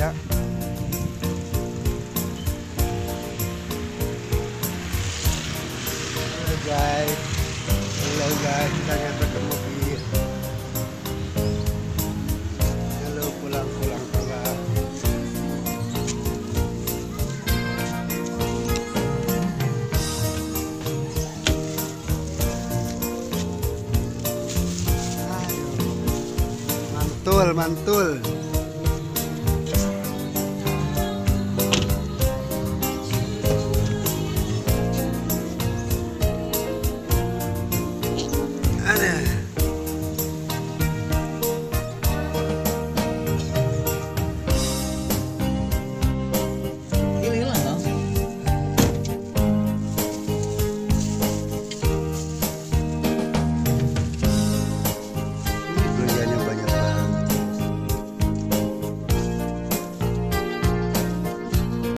ya. Halo guys. Halo guys kita akan ke mobil halo pulang-pulang pulang mantul mantul.